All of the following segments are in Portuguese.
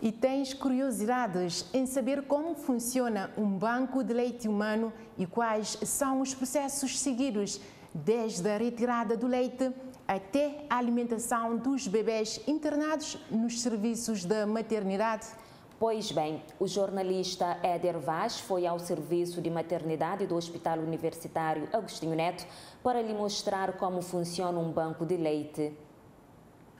E tens curiosidades em saber como funciona um banco de leite humano e quais são os processos seguidos desde a retirada do leite até a alimentação dos bebês internados nos serviços da maternidade? Pois bem, o jornalista Éder Vaz foi ao serviço de maternidade do Hospital Universitário Agostinho Neto para lhe mostrar como funciona um banco de leite.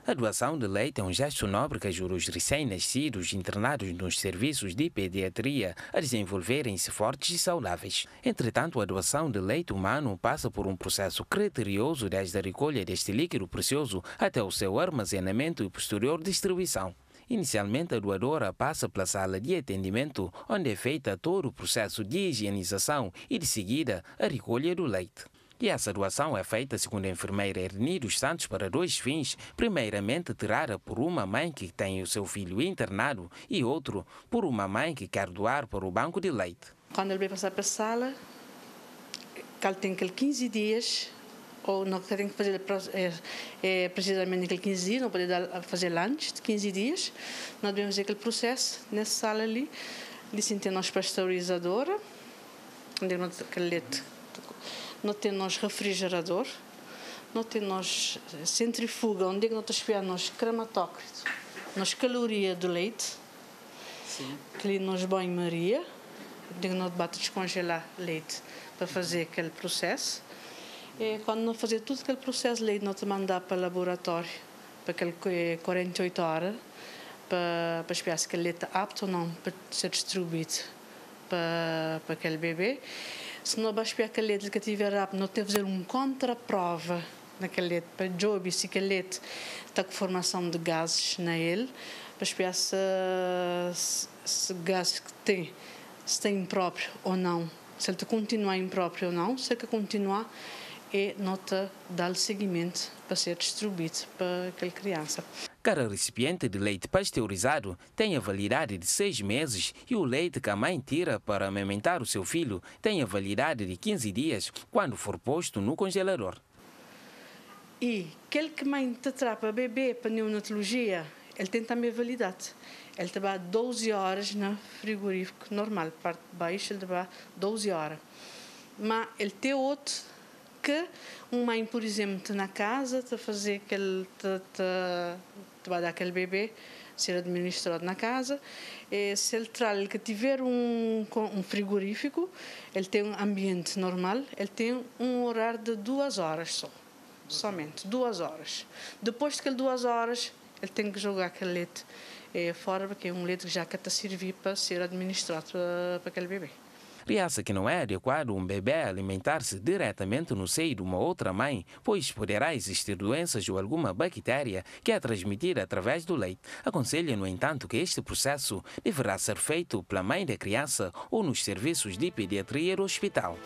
A doação de leite é um gesto nobre que ajuda os recém-nascidos internados nos serviços de pediatria a desenvolverem-se fortes e saudáveis. Entretanto, a doação de leite humano passa por um processo criterioso desde a recolha deste líquido precioso até o seu armazenamento e posterior distribuição. Inicialmente, a doadora passa pela sala de atendimento, onde é feita todo o processo de higienização e, de seguida, a recolha do leite. E essa doação é feita, segundo a enfermeira Erni dos Santos, para dois fins. Primeiramente, tirada por uma mãe que tem o seu filho internado e outro por uma mãe que quer doar para o banco de leite. Quando ele vai passar para a sala, ele tem aqueles 15 dias, ou não tem que fazer é, é, precisamente aqueles 15 dias, não pode dar, fazer antes de 15 dias. Nós devemos fazer aquele processo nessa sala ali. Tem nossa pasteurizadora, onde aquele leite não temos refrigerador, não temos centrifuga, onde é que nós esperamos crematócrito, nós caloria do leite, Sim. que nós banho-maria, onde nós bate descongelar leite para fazer aquele processo. E quando nós fazer todo aquele processo, leite nós mandar para o laboratório, para aquele 48 horas, para, para esperar se aquele leite é apto ou não para ser distribuído para, para aquele bebê se não basta aquele leite que tiver rápido, não tem que fazer uma contraprova naquele leite, para job se aquele leite está com formação de gases na ele, para espiar se, se, se gás que tem, se tem impróprio ou não, se ele continua impróprio ou não, se ele continuar, e nota dar seguimento para ser distribuído para aquela criança. Cada recipiente de leite pasteurizado tem a validade de seis meses e o leite que a mãe tira para amamentar o seu filho tem a validade de 15 dias quando for posto no congelador. E aquele que mãe te trata para bebê para neonatologia, ele tem também validade. Ele trabalha 12 horas no frigorífico normal, parte de baixo ele trabalha 12 horas. Mas ele tem outro que uma mãe, por exemplo, está na casa, está fazer aquele, está, dar aquele bebê ser administrado na casa. E se ele traz que tiver um, um frigorífico, ele tem um ambiente normal, ele tem um horário de duas horas só, somente duas horas. Depois de duas horas, ele tem que jogar aquele leite eh, fora, porque é um leite que já está servir para ser administrado para, para aquele bebê. Criança que não é adequado um bebê alimentar-se diretamente no seio de uma outra mãe, pois poderá existir doenças ou alguma bactéria que é transmitida através do leite. Aconselha, no entanto, que este processo deverá ser feito pela mãe da criança ou nos serviços de pediatria do hospital.